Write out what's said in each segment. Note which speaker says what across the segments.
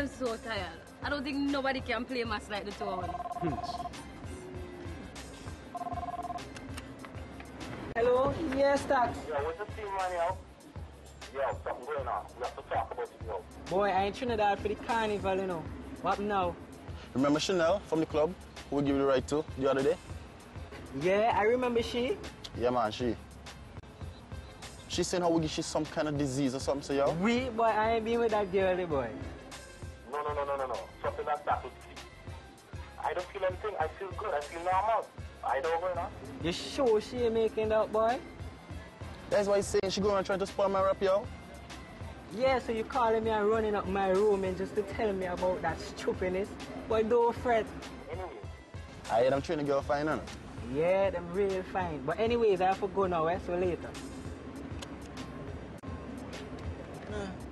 Speaker 1: I'm so tired. I don't think nobody can play mas like the two of us.
Speaker 2: Hello? Yes, Tax.
Speaker 3: Yo, what's the team man, yo? Yo, something going on. We have to talk about it, yo.
Speaker 2: Boy, I ain't Trinidad for the carnival, you know. What now?
Speaker 4: Remember Chanel from the club who we give you the right to the other day?
Speaker 2: Yeah, I remember she.
Speaker 4: Yeah, man, she. She saying how we give she some kind of disease or something, so yo.
Speaker 2: We, boy, I ain't been with that girl, the boy.
Speaker 3: No, no, no, no, no, no. Something like that would see. I don't feel anything. I feel good. I feel normal. I don't know. on.
Speaker 2: You sure she ain't making that, boy?
Speaker 4: That's why he's saying she going around trying to spoil my rap, yo.
Speaker 2: Yeah, so you calling me and running up my room and just to tell me about that stupidness? Boy, don't fret.
Speaker 3: Anyway,
Speaker 4: I hear them trying to girl fine, huh?
Speaker 2: Yeah, them real fine. But anyways, I have to go now, eh? So later.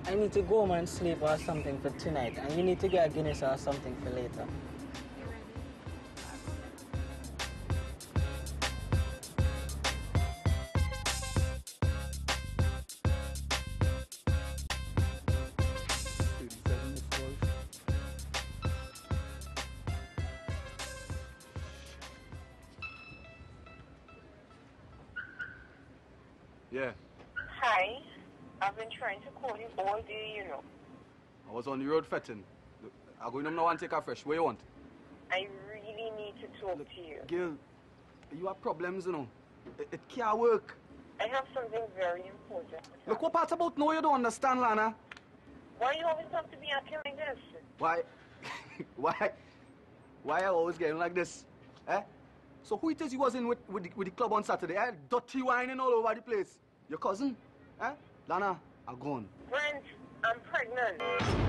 Speaker 2: I need to go home and sleep or something for tonight. And you need to get a Guinness or something for later.
Speaker 5: Yeah,
Speaker 6: Hi. I've been trying to call you all day, you know.
Speaker 5: I was on the road feting. Look, I go in now and take a fresh. What you want?
Speaker 6: I really need to talk to you.
Speaker 5: Girl, you have problems, you know. It, it can't work.
Speaker 6: I have something very important.
Speaker 5: Look, what part about no you don't understand, Lana?
Speaker 6: Why you always have to be acting like this?
Speaker 5: Why? why? Why I always getting like this? Eh? So who it is you was in with, with, the, with the club on Saturday? Eh? Dirty wining all over the place. Your cousin? Eh? Lana, I'm gone.
Speaker 6: Brent, I'm pregnant.